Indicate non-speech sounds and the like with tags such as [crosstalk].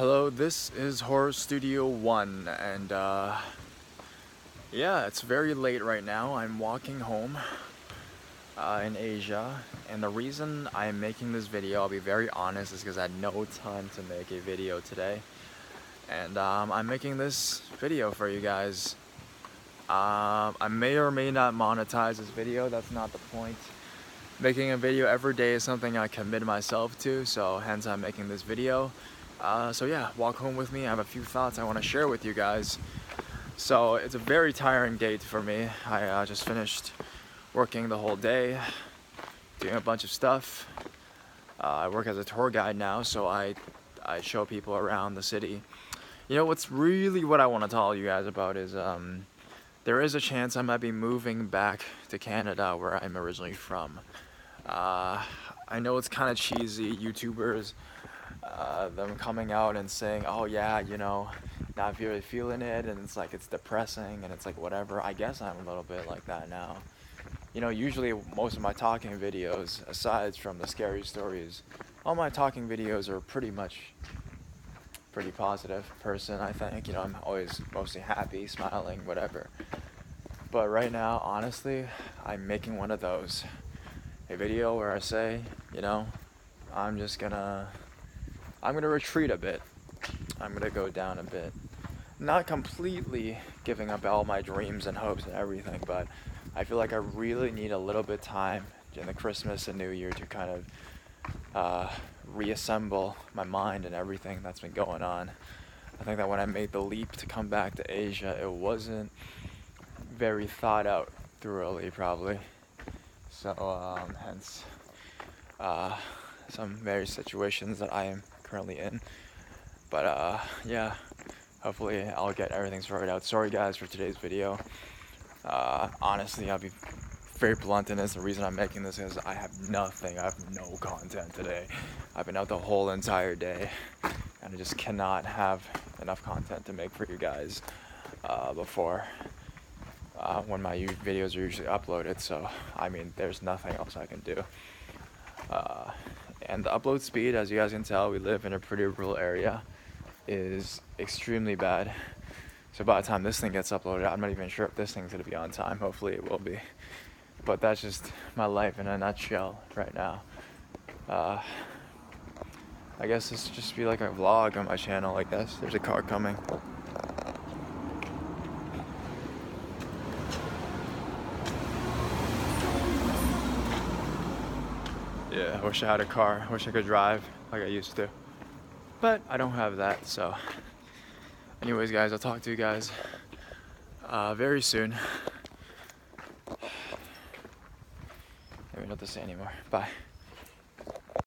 Hello, this is Horror Studio 1 and uh, yeah, it's very late right now. I'm walking home uh, in Asia and the reason I'm making this video, I'll be very honest, is because I had no time to make a video today and um, I'm making this video for you guys. Um, I may or may not monetize this video, that's not the point. Making a video every day is something I commit myself to, so hence I'm making this video. Uh, so yeah, walk home with me. I have a few thoughts I want to share with you guys. So it's a very tiring day for me. I uh, just finished working the whole day, doing a bunch of stuff. Uh, I work as a tour guide now, so I, I show people around the city. You know, what's really what I want to tell you guys about is um, there is a chance I might be moving back to Canada where I'm originally from. Uh, I know it's kind of cheesy, YouTubers uh, them coming out and saying, oh yeah, you know, not really feeling it, and it's like it's depressing, and it's like whatever. I guess I'm a little bit like that now. You know, usually most of my talking videos, aside from the scary stories, all my talking videos are pretty much pretty positive person, I think. You know, I'm always mostly happy, smiling, whatever. But right now, honestly, I'm making one of those. A video where I say, you know, I'm just gonna I'm gonna retreat a bit. I'm gonna go down a bit. Not completely giving up all my dreams and hopes and everything, but I feel like I really need a little bit time in the Christmas and New Year to kind of uh, reassemble my mind and everything that's been going on. I think that when I made the leap to come back to Asia, it wasn't very thought out thoroughly, probably. So, um, hence, uh, some various situations that I am currently in. But uh, yeah, hopefully I'll get everything sorted out. Sorry guys for today's video. Uh, honestly, I'll be very blunt in this. The reason I'm making this is I have nothing. I have no content today. I've been out the whole entire day, and I just cannot have enough content to make for you guys uh, before uh, when my videos are usually uploaded. So I mean, there's nothing else I can do. And the upload speed, as you guys can tell, we live in a pretty rural area, is extremely bad. So by the time this thing gets uploaded, I'm not even sure if this thing's gonna be on time. Hopefully it will be. But that's just my life in a nutshell right now. Uh, I guess this just be like a vlog on my channel, I guess. There's a car coming. Yeah, I wish I had a car. I wish I could drive like I used to. But I don't have that, so. Anyways, guys, I'll talk to you guys uh, very soon. [sighs] Maybe not to say anymore. Bye.